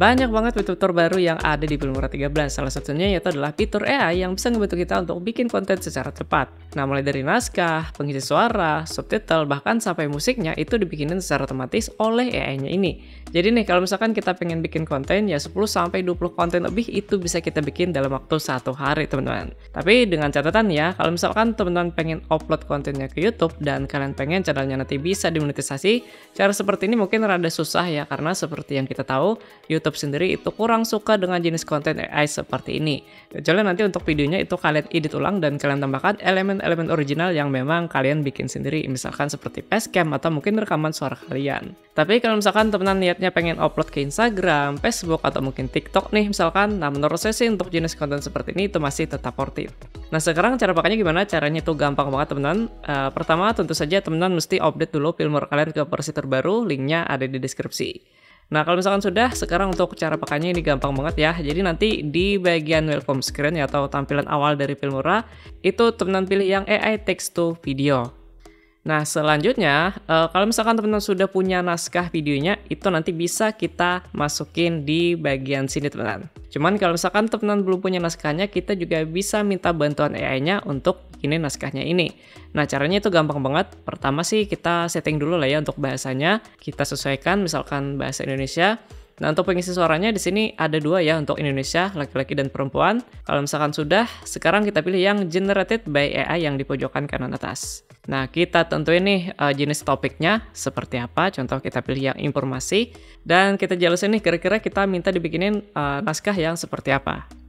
Banyak banget fitur baru yang ada di Filmora 13. Salah satunya yaitu adalah fitur AI yang bisa ngebantu kita untuk bikin konten secara cepat. Nah, mulai dari naskah, pengisi suara, subtitle, bahkan sampai musiknya itu dibikinin secara otomatis oleh AI-nya ini. Jadi nih, kalau misalkan kita pengen bikin konten, ya 10-20 konten lebih itu bisa kita bikin dalam waktu satu hari, teman-teman. Tapi dengan catatan ya, kalau misalkan teman-teman pengen upload kontennya ke YouTube dan kalian pengen channelnya nanti bisa dimonetisasi, cara seperti ini mungkin rada susah ya, karena seperti yang kita tahu, YouTube sendiri itu kurang suka dengan jenis konten AI seperti ini. Kecuali nanti untuk videonya itu kalian edit ulang dan kalian tambahkan elemen-elemen original yang memang kalian bikin sendiri, misalkan seperti facecam atau mungkin rekaman suara kalian. Tapi kalau misalkan teman-teman niatnya pengen upload ke Instagram, Facebook, atau mungkin TikTok nih misalkan, nah menurut saya sih untuk jenis konten seperti ini itu masih tetap worth. Nah sekarang cara pakainya gimana? Caranya itu gampang banget teman-teman. Uh, pertama tentu saja teman-teman mesti update dulu Filmora kalian ke versi terbaru, linknya ada di deskripsi. Nah, kalau misalkan sudah, sekarang untuk cara pakainya ini gampang banget ya. Jadi nanti di bagian welcome screen ya, atau tampilan awal dari Filmora, itu teman-teman pilih yang AI text to video. Nah, selanjutnya, uh, kalau misalkan teman-teman sudah punya naskah videonya, itu nanti bisa kita masukin di bagian sini, teman-teman. Cuman kalau misalkan teman-teman belum punya naskahnya, kita juga bisa minta bantuan AI-nya untuk ini naskahnya ini. Nah, caranya itu gampang banget. Pertama sih kita setting dulu lah ya untuk bahasanya. Kita sesuaikan misalkan bahasa Indonesia. Nah, untuk pengisi suaranya di sini ada dua ya untuk Indonesia, laki-laki dan perempuan. Kalau misalkan sudah, sekarang kita pilih yang generated by AI yang di pojokan kanan atas. Nah, kita tentuin nih uh, jenis topiknya seperti apa. Contoh kita pilih yang informasi dan kita jelasin nih kira-kira kita minta dibikinin uh, naskah yang seperti apa.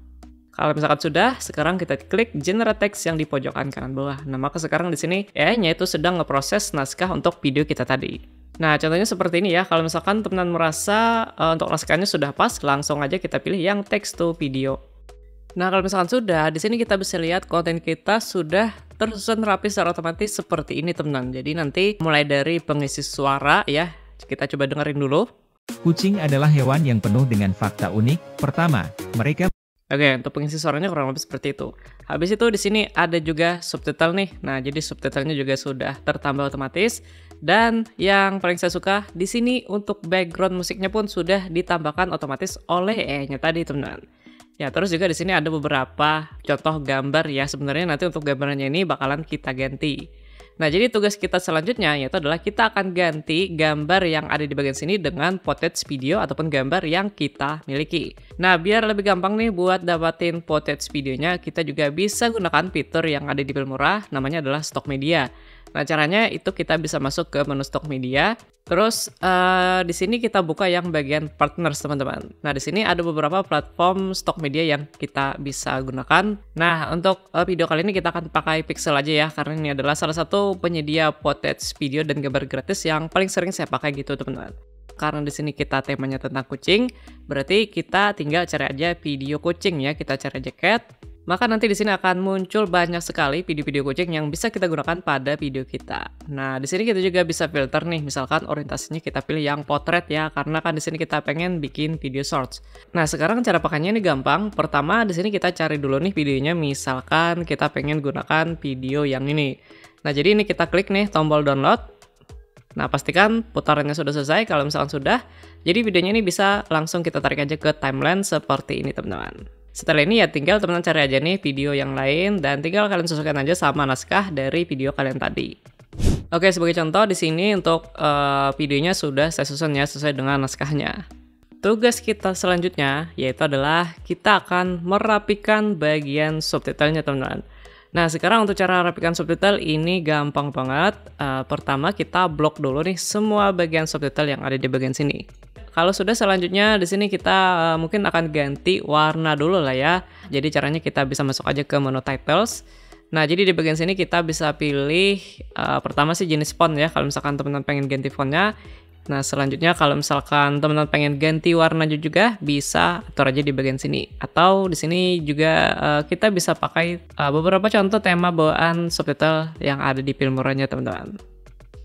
Kalau misalkan sudah, sekarang kita klik generate text yang di pojokan kanan bawah. Nah, maka sekarang di sini AI-nya itu sedang ngeproses naskah untuk video kita tadi. Nah, contohnya seperti ini ya. Kalau misalkan teman-teman merasa uh, untuk naskahnya sudah pas, langsung aja kita pilih yang text to video. Nah, kalau misalkan sudah, di sini kita bisa lihat konten kita sudah tersusun rapi secara otomatis seperti ini teman-teman. Jadi nanti mulai dari pengisi suara ya, kita coba dengerin dulu. Kucing adalah hewan yang penuh dengan fakta unik. Pertama, mereka Oke, untuk pengisi suaranya kurang lebih seperti itu. Habis itu di sini ada juga subtitle nih. Nah, jadi subtitlenya juga sudah tertambah otomatis. Dan yang paling saya suka di sini untuk background musiknya pun sudah ditambahkan otomatis oleh AI-nya tadi, teman-teman. Ya, terus juga di sini ada beberapa contoh gambar ya. Sebenarnya nanti untuk gambarnya ini bakalan kita ganti. Nah, jadi tugas kita selanjutnya yaitu adalah kita akan ganti gambar yang ada di bagian sini dengan footage video ataupun gambar yang kita miliki. Nah, biar lebih gampang nih buat dapatin footage videonya, kita juga bisa gunakan fitur yang ada di Filmora, namanya adalah stock media. Nah, caranya itu kita bisa masuk ke menu stock media. Terus uh, di sini kita buka yang bagian partners, teman-teman. Nah, di sini ada beberapa platform stock media yang kita bisa gunakan. Nah, untuk uh, video kali ini kita akan pakai Pixel aja ya, karena ini adalah salah satu penyedia footage video dan gambar gratis yang paling sering saya pakai gitu, teman-teman. Karena di sini kita temanya tentang kucing, berarti kita tinggal cari aja video kucing ya. Kita cari aja cat, maka nanti di sini akan muncul banyak sekali video-video kucing yang bisa kita gunakan pada video kita. Nah, di sini kita juga bisa filter nih, misalkan orientasinya kita pilih yang potret ya, karena kan di sini kita pengen bikin video shorts. Nah, sekarang cara pakainya ini gampang. Pertama, di sini kita cari dulu nih videonya, misalkan kita pengen gunakan video yang ini. Nah, jadi ini kita klik nih tombol download. Nah, pastikan putarannya sudah selesai. Kalau misalkan sudah, jadi videonya ini bisa langsung kita tarik aja ke timeline seperti ini, teman-teman. Setelah ini ya tinggal teman-teman cari aja nih video yang lain dan tinggal kalian sesuaikan aja sama naskah dari video kalian tadi. Oke, sebagai contoh di sini untuk uh, videonya sudah saya susun ya sesuai dengan naskahnya. Tugas kita selanjutnya yaitu adalah kita akan merapikan bagian subtitlenya teman-teman. Nah, sekarang untuk cara rapikan subtitle ini gampang banget. Uh, pertama kita blok dulu nih semua bagian subtitle yang ada di bagian sini. Kalau sudah selanjutnya di sini kita uh, mungkin akan ganti warna dulu lah ya. Jadi caranya kita bisa masuk aja ke menu titles. Nah, jadi di bagian sini kita bisa pilih uh, pertama sih jenis font ya. Kalau misalkan teman-teman pengen ganti fontnya. Nah, selanjutnya kalau misalkan teman-teman pengen ganti warna juga bisa atur aja di bagian sini. Atau di sini juga uh, kita bisa pakai uh, beberapa contoh tema bawaan subtitle yang ada di Filmoranya teman-teman.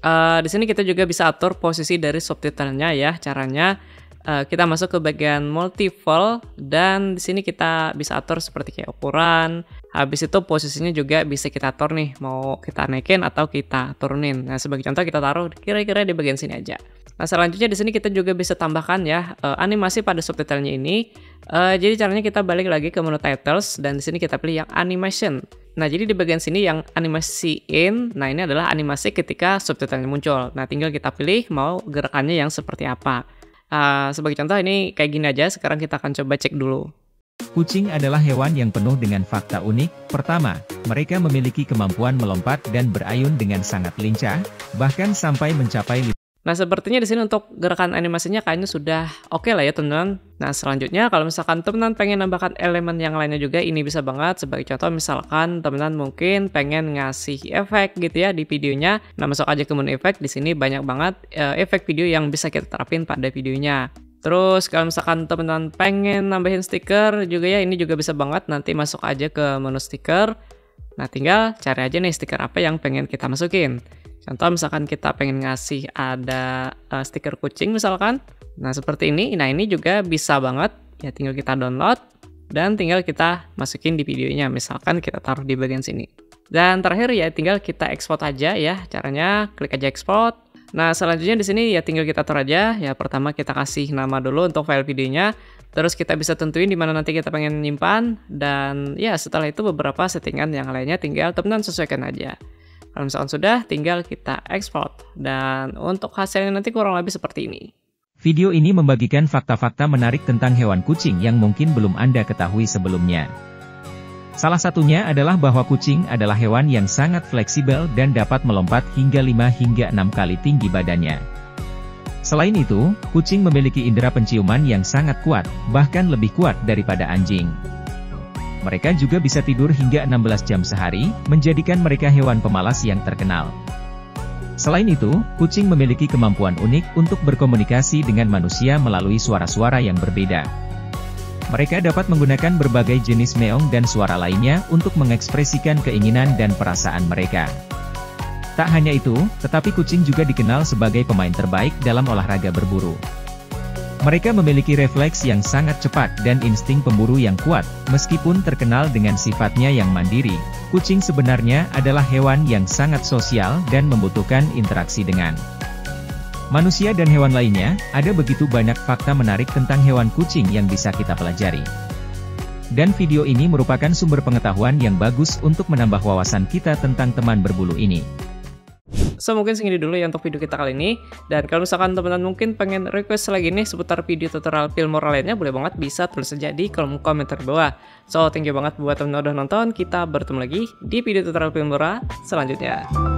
Uh, di sini kita juga bisa atur posisi dari subtitlenya ya. Caranya uh, kita masuk ke bagian multiple dan di sini kita bisa atur seperti kayak ukuran. Habis itu posisinya juga bisa kita atur nih, mau kita naikin atau kita turunin. Nah, sebagai contoh kita taruh kira-kira di bagian sini aja. Nah, selanjutnya di sini kita juga bisa tambahkan ya uh, animasi pada subtitlenya ini. Uh, jadi caranya kita balik lagi ke menu titles dan di sini kita pilih yang animation. Nah, jadi di bagian sini yang animasi in, nah ini adalah animasi ketika subtitlenya muncul. Nah, tinggal kita pilih mau gerakannya yang seperti apa. Uh, sebagai contoh ini kayak gini aja, sekarang kita akan coba cek dulu. Kucing adalah hewan yang penuh dengan fakta unik. Pertama, mereka memiliki kemampuan melompat dan berayun dengan sangat lincah, bahkan sampai mencapai Nah, sepertinya di sini untuk gerakan animasinya kayaknya sudah oke okay lah ya, teman-teman. Nah, selanjutnya kalau misalkan teman-teman pengen nambahkan elemen yang lainnya juga, ini bisa banget. Sebagai contoh, misalkan teman-teman mungkin pengen ngasih efek gitu ya di videonya. Nah, masuk aja ke menu efek. Di sini banyak banget uh, efek video yang bisa kita terapin pada videonya. Terus kalau misalkan teman-teman pengen nambahin stiker juga ya, ini juga bisa banget. Nanti masuk aja ke menu stiker. Nah, tinggal cari aja nih stiker apa yang pengen kita masukin. Contoh misalkan kita pengen ngasih ada uh, stiker kucing misalkan. Nah seperti ini, nah ini juga bisa banget. Ya tinggal kita download dan tinggal kita masukin di videonya. Misalkan kita taruh di bagian sini. Dan terakhir ya tinggal kita export aja ya. Caranya klik aja export. Nah selanjutnya di sini ya tinggal kita taruh aja. Ya pertama kita kasih nama dulu untuk file videonya. Terus kita bisa tentuin di mana nanti kita pengen nyimpan dan ya setelah itu beberapa settingan yang lainnya tinggal teman-teman sesuaikan aja. Kalau misalkan sudah, tinggal kita ekspor. Dan untuk hasilnya nanti kurang lebih seperti ini. Video ini membagikan fakta-fakta menarik tentang hewan kucing yang mungkin belum Anda ketahui sebelumnya. Salah satunya adalah bahwa kucing adalah hewan yang sangat fleksibel dan dapat melompat hingga 5 hingga 6 kali tinggi badannya. Selain itu, kucing memiliki indera penciuman yang sangat kuat, bahkan lebih kuat daripada anjing. Mereka juga bisa tidur hingga 16 jam sehari, menjadikan mereka hewan pemalas yang terkenal. Selain itu, kucing memiliki kemampuan unik untuk berkomunikasi dengan manusia melalui suara-suara yang berbeda. Mereka dapat menggunakan berbagai jenis meong dan suara lainnya untuk mengekspresikan keinginan dan perasaan mereka. Tak hanya itu, tetapi kucing juga dikenal sebagai pemain terbaik dalam olahraga berburu. Mereka memiliki refleks yang sangat cepat dan insting pemburu yang kuat, meskipun terkenal dengan sifatnya yang mandiri. Kucing sebenarnya adalah hewan yang sangat sosial dan membutuhkan interaksi dengan manusia dan hewan lainnya. Ada begitu banyak fakta menarik tentang hewan kucing yang bisa kita pelajari. Dan video ini merupakan sumber pengetahuan yang bagus untuk menambah wawasan kita tentang teman berbulu ini. So mungkin segini dulu ya untuk video kita kali ini. Dan kalau misalkan teman-teman mungkin pengen request lagi nih seputar video tutorial film moral lainnya, boleh banget bisa tulis saja di kolom komentar bawah. So thank you banget buat teman-teman udah nonton. Kita bertemu lagi di video tutorial film moral selanjutnya.